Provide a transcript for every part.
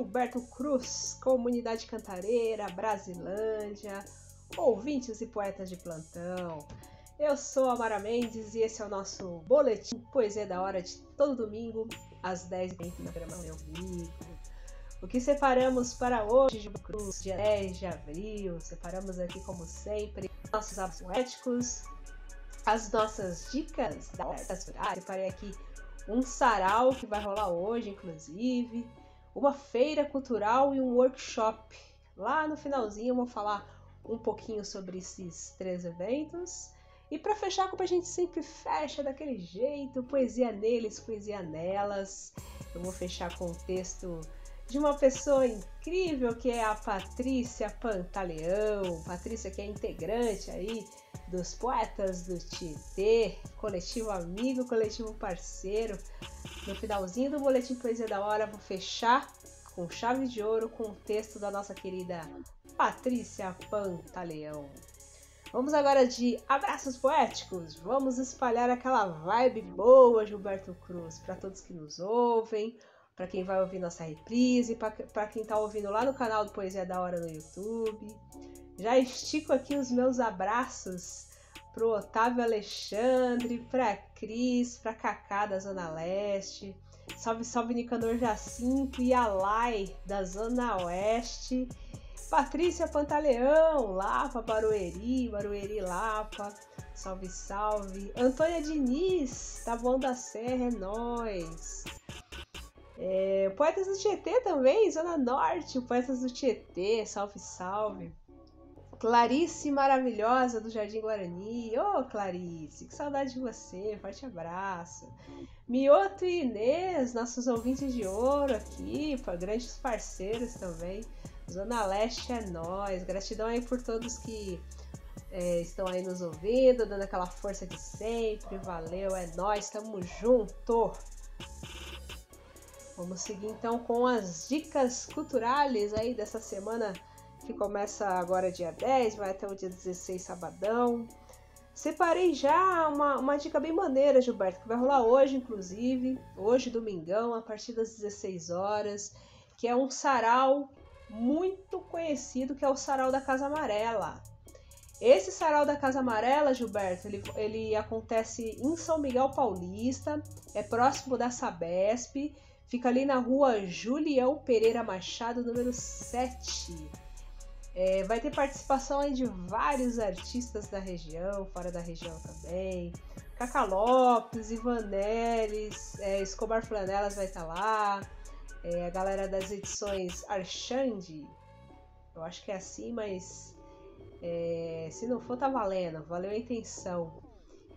Gilberto Cruz, comunidade cantareira, Brasilândia, ouvintes e poetas de plantão. Eu sou a Mara Mendes e esse é o nosso boletim Poesia da Hora de todo domingo, às 10h20 na programa Meu Vivo. O que separamos para hoje, Gilberto Cruz, dia 10 de abril? Separamos aqui, como sempre, nossos hábitos poéticos, as nossas dicas da hora. Separei aqui um sarau que vai rolar hoje, inclusive, uma feira cultural e um workshop. Lá no finalzinho eu vou falar um pouquinho sobre esses três eventos. E para fechar, como a gente sempre fecha daquele jeito, poesia neles, poesia nelas. Eu vou fechar com o texto de uma pessoa incrível que é a Patrícia Pantaleão. Patrícia que é integrante aí dos poetas do Tietê, coletivo amigo, coletivo parceiro. No finalzinho do Boletim Poesia da Hora, vou fechar com chave de ouro com o texto da nossa querida Patrícia Pantaleão. Vamos agora de abraços poéticos. Vamos espalhar aquela vibe boa, Gilberto Cruz, para todos que nos ouvem, para quem vai ouvir nossa reprise, para quem está ouvindo lá no canal do Poesia da Hora no YouTube. Já estico aqui os meus abraços pro Otávio Alexandre, pra Cris, pra Cacá da Zona Leste. Salve, salve Nicanor Jacinto e Alai da Zona Oeste. Patrícia Pantaleão, Lapa, Barueri, Barueri, Lapa. Salve, salve. Antônia Diniz, tá bom da Serra, é nóis. É, Poetas do Tietê também, Zona Norte, Poetas do Tietê, salve, salve. Clarice maravilhosa do Jardim Guarani. Ô, oh, Clarice, que saudade de você. Forte abraço. Mioto e Inês, nossos ouvintes de ouro aqui, grandes parceiros também. Zona Leste é nós. Gratidão aí por todos que é, estão aí nos ouvindo, dando aquela força de sempre. Valeu, é nós, tamo junto. Vamos seguir então com as dicas culturais aí dessa semana que começa agora dia 10, vai até o dia 16, sabadão. Separei já uma, uma dica bem maneira, Gilberto, que vai rolar hoje, inclusive, hoje, domingão, a partir das 16 horas, que é um sarau muito conhecido que é o Sarau da Casa Amarela. Esse Sarau da Casa Amarela, Gilberto, ele, ele acontece em São Miguel Paulista, é próximo da Sabesp, fica ali na rua Julião Pereira Machado, número 7. É, vai ter participação de vários artistas da região, fora da região também. Cacá Lopes, Ivanelis, é, Escobar Flanelas vai estar tá lá é, a galera das edições Arxande, eu acho que é assim, mas é, se não for, tá valendo, valeu a intenção.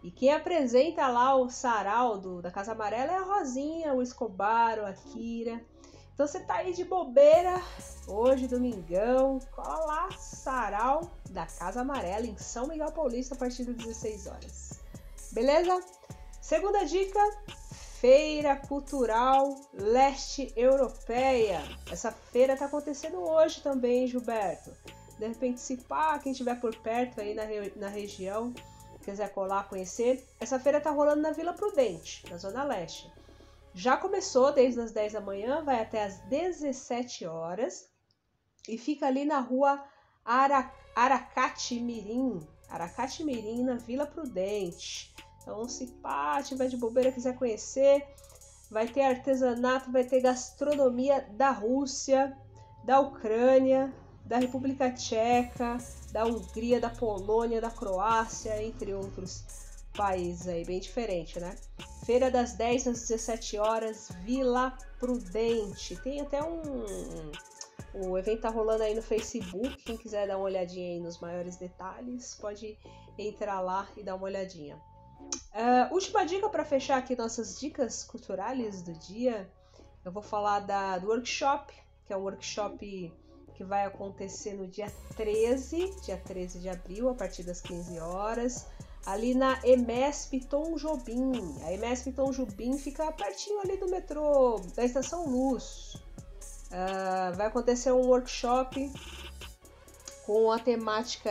E quem apresenta lá o sarau do, da Casa Amarela é a Rosinha, o Escobar, o Akira. Então você tá aí de bobeira, hoje, domingão, cola lá, sarau da Casa Amarela em São Miguel Paulista a partir das 16 horas. Beleza? Segunda dica, Feira Cultural Leste Europeia. Essa feira está acontecendo hoje também, Gilberto. De repente, se pá, quem estiver por perto aí na, na região, quiser colar, conhecer, essa feira está rolando na Vila Prudente, na Zona Leste. Já começou desde as 10 da manhã, vai até as 17 horas e fica ali na rua Ara, Aracati Mirim, Aracati Mirim, na Vila Prudente. Então, se pá, tiver de bobeira quiser conhecer, vai ter artesanato, vai ter gastronomia da Rússia, da Ucrânia, da República Tcheca, da Hungria, da Polônia, da Croácia, entre outros países aí, bem diferente, né? Feira das 10 às 17 horas, Vila Prudente. Tem até um. O evento tá rolando aí no Facebook. Quem quiser dar uma olhadinha aí nos maiores detalhes, pode entrar lá e dar uma olhadinha. Uh, última dica para fechar aqui nossas dicas culturais do dia. Eu vou falar da, do workshop, que é um workshop que vai acontecer no dia 13, dia 13 de abril, a partir das 15 horas, ali na EMESP Tom Jobim. A EMESP Tom Jobim fica pertinho ali do metrô, da Estação Luz. Uh, vai acontecer um workshop com a temática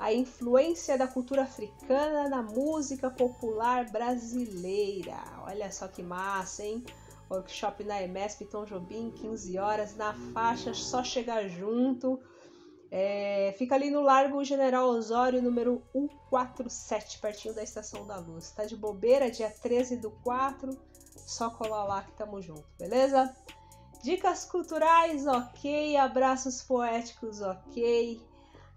a influência da cultura africana na música popular brasileira. Olha só que massa, hein? Workshop na EMESP Tom Jobim, 15 horas, na faixa, só chegar junto. É, fica ali no Largo General Osório, número 147, pertinho da Estação da Luz. Tá de bobeira, dia 13 do 4, só colar lá que tamo junto, beleza? Dicas culturais, ok. Abraços poéticos, ok.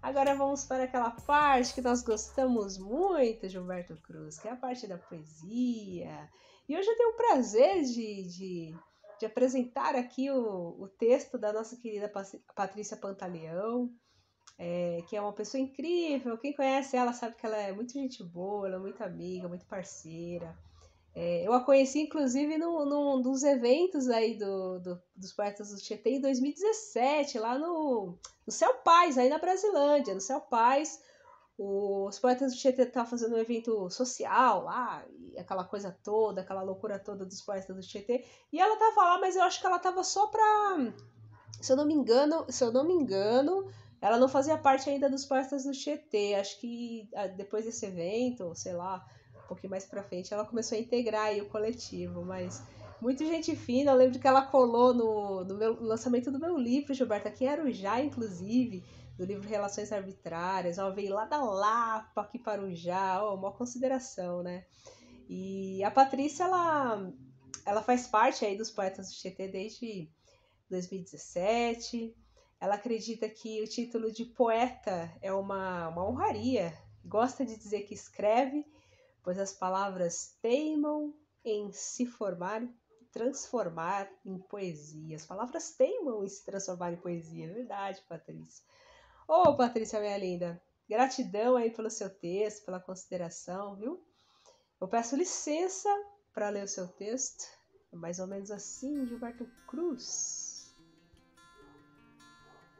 Agora vamos para aquela parte que nós gostamos muito, Gilberto Cruz, que é a parte da poesia. E hoje eu tenho o prazer de, de, de apresentar aqui o, o texto da nossa querida Patrícia Pantaleão é, que é uma pessoa incrível. Quem conhece ela sabe que ela é muito gente boa, ela é muito amiga, muito parceira. É, eu a conheci, inclusive, num, num dos eventos aí do, do, dos Poetas do Tietê em 2017, lá no, no Céu Paz, aí na Brasilândia. No Céu Paz, os Poetas do Tietê estavam fazendo um evento social lá, aquela coisa toda, aquela loucura toda dos Poetas do Tietê. E ela tava lá, mas eu acho que ela tava só pra... Se eu não me engano, se eu não me engano, ela não fazia parte ainda dos Poetas do Tietê. Acho que ah, depois desse evento, sei lá, um pouquinho mais pra frente, ela começou a integrar aí o coletivo, mas muito gente fina. Eu lembro que ela colou no, no meu lançamento do meu livro, Gilberta, que era o já, inclusive, do livro Relações Arbitrárias. Ela veio lá da Lapa aqui para o já, oh, uma consideração, né? E a Patrícia, ela, ela faz parte aí dos Poetas do Tietê desde 2017. Ela acredita que o título de poeta é uma, uma honraria. Gosta de dizer que escreve, pois as palavras teimam em se formar, transformar em poesia. As palavras teimam em se transformar em poesia. É verdade, Patrícia. Ô, oh, Patrícia, minha linda, gratidão aí pelo seu texto, pela consideração, viu? Eu peço licença para ler o seu texto. É mais ou menos assim, Gilberto Cruz.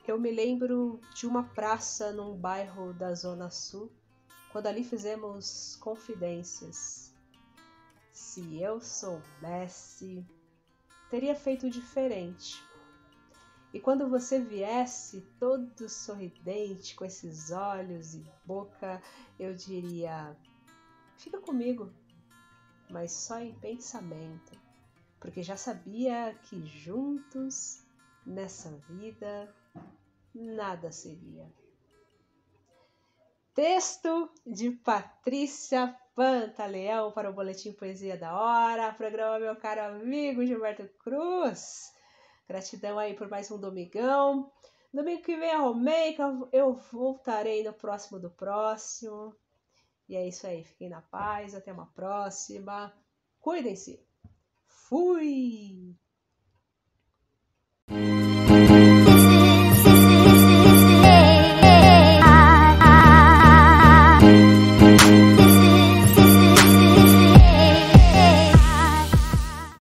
Eu me lembro de uma praça num bairro da Zona Sul, quando ali fizemos confidências. Se eu soubesse, teria feito diferente. E quando você viesse todo sorridente, com esses olhos e boca, eu diria: fica comigo, mas só em pensamento, porque já sabia que juntos, nessa vida, nada seria. Texto de Patrícia Pantaleão para o Boletim Poesia da Hora, programa meu caro amigo Gilberto Cruz. Gratidão aí por mais um domingão. Domingo que vem a Romeica, eu voltarei no próximo do próximo. E é isso aí, fiquem na paz, até uma próxima. Cuidem-se. Fui!